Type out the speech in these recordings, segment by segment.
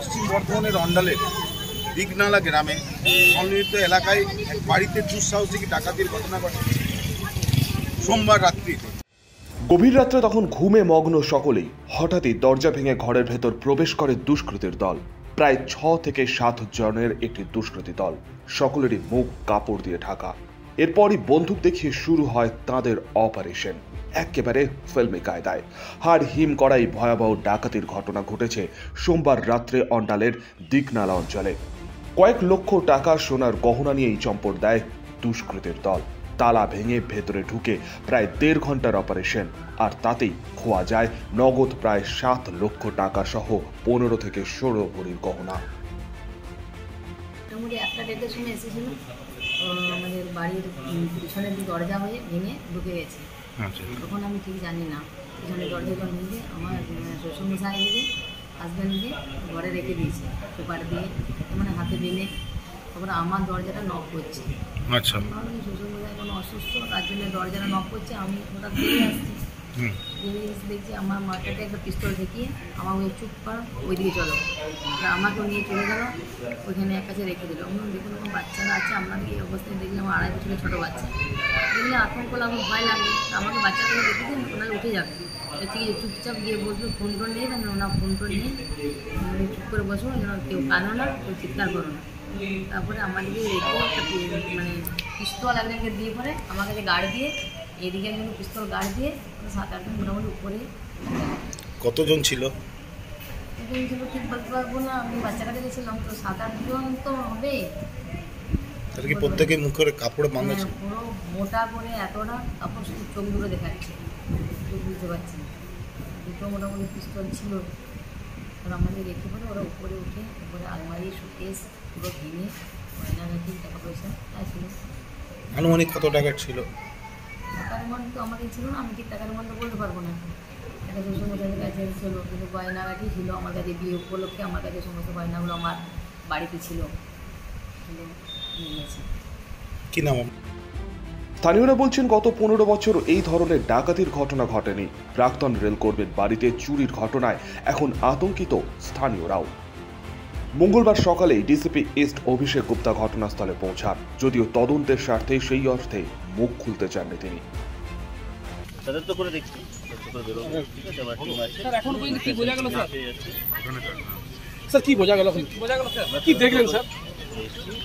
পশ্চিম বর্ধমানের অন্ডালের দিগনালা গ্রামে সংনিহিত এলাকায় এক বাড়িতে দুঃসাহসিক ডাকাতির ঘটনা ঘটে। সোমবার রাত্রিতে। গভীর রাত্রে তখন ঘুমে মগ্ন সকলেই হঠাৎই দরজা ভেঙে ঘরের ভেতর প্রবেশ করে দুষ্কৃতীর দল। প্রায় ছ থেকে সাত জনের একটি দুষ্কৃতী দল। সকলেরই মুখ কাপড় দিয়ে ঢাকা। এরপরই বন্দুক দেখিয়ে শুরু হয় তাদের অপারেশন। একেবারে ফিল্মি কায়দায়। হাড় হিম করাই ভয়াবহ ডাকাতির ঘটনা ঘটেছে সোমবার রাত্রে অন্ডালের দিকনালা অঞ্চলে। কয়েক লক্ষ টাকা সোনার গহনা নিয়েই চম্পট দেয় দুষ্কৃতের দল। তালা ভেঙে ভেতরে ঢুকে প্রায় দেড় ঘণ্টার অপারেশন, আর তাতেই খোয়া যায় নগদ প্রায় সাত লক্ষ টাকা সহ পনেরো থেকে ষোলো ভরির গহনা। এসেছিল। আমাদের বাড়ির পিছনের দরজা হয়ে ভেঙে ঢুকে গেছে। তখন আমি ঠিক জানি না। এখানে দরজা যখন ভেঙে আমার শ্বশুরমশাই দিকে হাজব্যান্ডকে ঘরে রেখে দিয়েছে পেপার দিয়ে মানে হাতে বেঁধে তারপরে আমার দরজাটা নক করছে। আচ্ছা। শ্বশুর শ্বশুরমশাই কোনো অসুস্থ তার জন্য দরজাটা নক করছে আমি হঠাৎ ঘুরে আসছি। দেখছি, আমার মাথাতে একটা পিস্তল ঠেকিয়ে আমার ওই চুপ কর ওইদিকে চলো। আমাকেও নিয়ে চলে গেল, ওইখানে এক কাছে রেখে দিল। আমরা দেখুন আমার বাচ্চারা আছে আপনাকে এই অবস্থায় দেখলাম আমার আড়াই বছরের ছোটো বাচ্চা। দেখলে আতঙ্ক লাগল, ভয় লাগবে আমাকে বাচ্চাটাকে দেখে দিন, ওনারা উঠে যাবে। ঠিক আছে, চুপচাপ গিয়ে বসল ফোন টোন নিয়ে তাহলে ওনার ফোন টোন নিয়ে। চুপ করে বসো যেন কেউ কাঁদো না, কেউ চিৎকার করো না। তারপরে আমাদেরকে রেখে মানে পিস্তল একজনকে দিয়ে পরে, আমার কাছে গার্ড দিয়ে এদিকে একজন পিস্তল গার্ড দিয়ে ওরা সাত আটজন মোটামুটি উপরে কতজন ছিল? এখন ছিল ঠিক বলতে পারব না। আমি বাচ্চাটাকে গেছিলাম তো সাত আটজন তো হবে। তাহলে কি প্রত্যেকে মুখের কাপড়ে বাঁধা হ্যাঁ, ছিল পুরো মোটা করে এতটা তারপর শুধু চোখ দুটো দেখাচ্ছে। বুঝতে পারছি। দুটো মোটামুটি পিস্তল ছিল। আর আমাদের রেখে পরে ওরা উপরে উঠে উপরে আলমারি সুকেস পুরো ভেঙে গয়না গাটি টাকা পয়সা ছিল। আনুমানিক কত টাকার ছিল? মন তো আমাদের ছিল না, আমি ঠিক টাকার মন বলতে পারব না একটা শ্বশুর মশাইয়ের কাছে ছিল কিন্তু গয়নাগাটি ছিল, আমার কাছে বিয়ে উপলক্ষে আমার কাছে সমস্ত গয়নাগুলো আমার বাড়িতে ছিল। কি নাম স্থানীয়রা বলছেন, গত পনেরো বছর এই ধরনের ডাকাতির ঘটনা ঘটেনি। প্রাক্তন রেলকর্মীর বাড়িতে চুরির ঘটনায় এখন আতঙ্কিত স্থানীয়রাও। মঙ্গলবার সকালেই ডিসিপি ইস্ট অভিষেক গুপ্তা ঘটনাস্থলে পৌঁছান। যদিও তদন্তের স্বার্থে সেই অর্থে মুখ খুলতে চাননি তিনি। করে দেখছি। করে স্যার কি বোঝা গেল কি দেখলেন স্যার?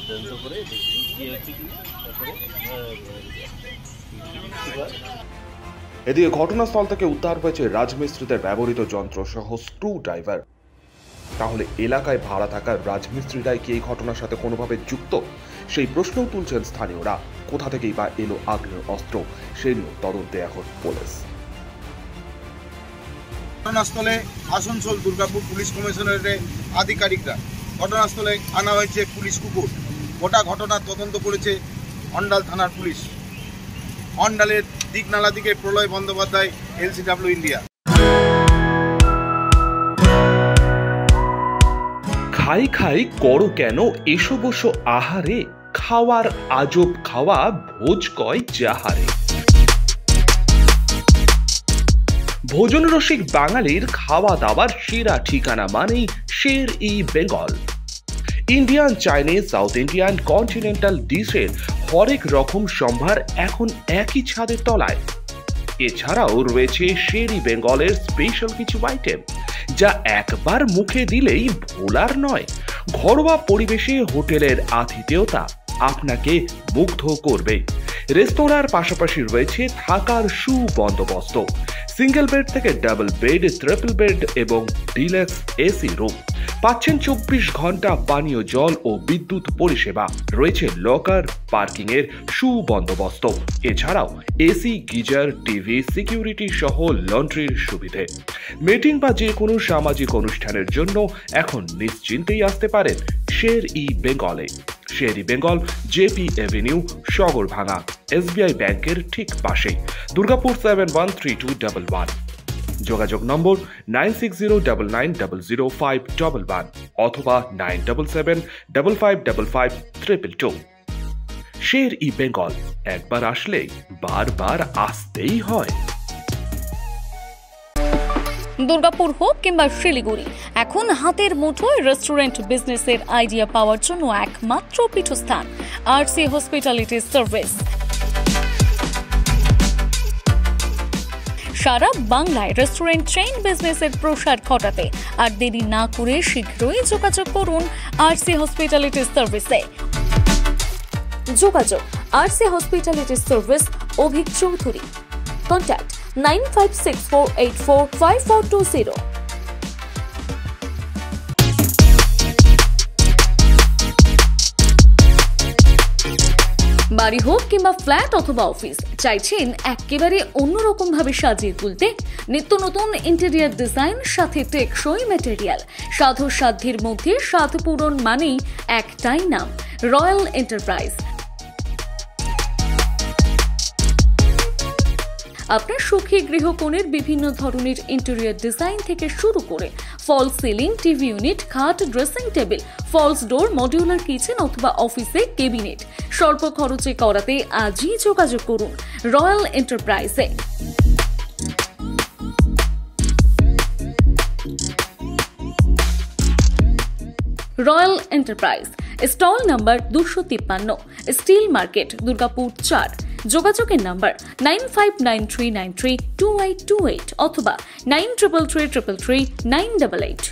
তদন্ত দেখছি কি হচ্ছে কি। এদিকে ঘটনাস্থল থেকে উদ্ধার হয়েছে রাজমিস্ত্রিদের ব্যবহৃত যন্ত্র সহ স্ক্রু ড্রাইভার। তাহলে এলাকায় ভাড়া থাকা রাজমিস্ত্রিরাই কি এই ঘটনার সাথে কোনোভাবে যুক্ত? সেই প্রশ্নও তুলছেন স্থানীয়রা। কোথা থেকেই বা এলো আগ্নেয় অস্ত্র? সেই নিয়ে তদন্তে এখন পুলিশ। ঘটনাস্থলে আসানসোল, দুর্গাপুর পুলিশ কমিশনারের আধিকারিকরা ঘটনাস্থলে আনা হয়েছে পুলিশ কুকুর। গোটা ঘটনার তদন্ত করেছে অন্ডাল থানার পুলিশ। অন্ডালের দিকনালা দিকে প্রলয় বন্দ্যোপাধ্যায়, এলসিডাব্লিউ ইন্ডিয়া। খাই খাই করো কেন? এসো বসো আহারে। খাওয়ার আজব খাওয়া, ভোজ কয় যাহারে। ভোজন রসিক বাঙালির খাওয়া দাওয়ার সেরা ঠিকানা মানেই Sher e Bengal. Indian, Chinese, south Indian, continental ডিশের হরেক রকম সম্ভার এখন একই ছাদের তলায়। এছাড়াও রয়েছে শেরি বেঙ্গলের স্পেশাল কিছু আইটেম যা একবার মুখে দিলেই ভোলার নয়। ঘরোয়া পরিবেশে হোটেলের আতিথেয়তা আপনাকে মুগ্ধ করবে। রেস্তোরাঁর পাশাপাশি রয়েছে থাকার সুবন্দোবস্ত। সিঙ্গেল বেড থেকে ডাবল বেড, ট্রিপল বেড এবং ডিলাক্স এসি রুম। পাচ্ছেন চব্বিশ ঘণ্টা পানীয় জল ও বিদ্যুৎ পরিষেবা। রয়েছে লকার পার্কিং এর সুবন্দোবস্ত। এছাড়াও এসি, গিজার, টিভি, সিকিউরিটি সহ লন্ড্রির সুবিধে। মিটিং বা যে কোনো সামাজিক অনুষ্ঠানের জন্য এখন নিশ্চিন্তেই আসতে পারেন শের ই বেঙ্গলে। Sher Bengal, JP avenue Sagarbhanga SBI ব্যাংকের ঠিক পাশেই। Durgapur seven one three two double one. যোগাযোগ নম্বর nine six zero double nine double zero five double one অথবা nine double seven double five double five triple two. Sher e Bengal, একবার আসলে বারবার আসতেই হয়। দুর্গাপুর হোক কিংবা শিলিগুড়ি, এখন হাতের মুঠোয় রেস্টুরেন্ট বিজনেসের আইডিয়া পাওয়ার জন্য একমাত্র পীঠস্থান আরসি হসপিটালিটি সার্ভিস সারা বাংলায় রেস্টুরেন্ট চেইন বিজনেসের প্রসার ঘটাতে আর দেরি না করে শীঘ্রই যোগাযোগ করুন আরসি হসপিটালিটি সার্ভিসে যোগাযোগ RC hospitality service Avik Chowdhury. Contact nine five six four eight four five four two zero বাড়ি হোক কিংবা ফ্ল্যাট অথবা অফিস চাইছেন একেবারে অন্যরকম ভাবে সাজিয়ে তুলতে। নিত্য নতুন ইন্টেরিয়ার ডিজাইন সাথে টেকসই ম্যাটেরিয়াল সাধু সাধ্যের মধ্যে স্বাদ পূরণ মানেই একটাই নাম রয়্যাল এন্টারপ্রাইজ আপনার সুখী গৃহকোণের বিভিন্ন ধরনের ইন্টেরিয়র ডিজাইন থেকে শুরু করে ফল সিলিং টিভি ইউনিট খাট dressing table false door modular kitchen অথবা অফিসে কেবিনেট স্বল্প খরচে করাতে আজই যোগাযোগ করুন রয়্যাল এন্টারপ্রাইজে। রয়্যাল এন্টারপ্রাইজ, স্টল নাম্বার দুশো তিপ্পান্ন, স্টিল মার্কেট, দুর্গাপুর চার। যোগাযোগের number nine five nine three nine three two eight two eight অথবা nine triple three triple three nine double eight.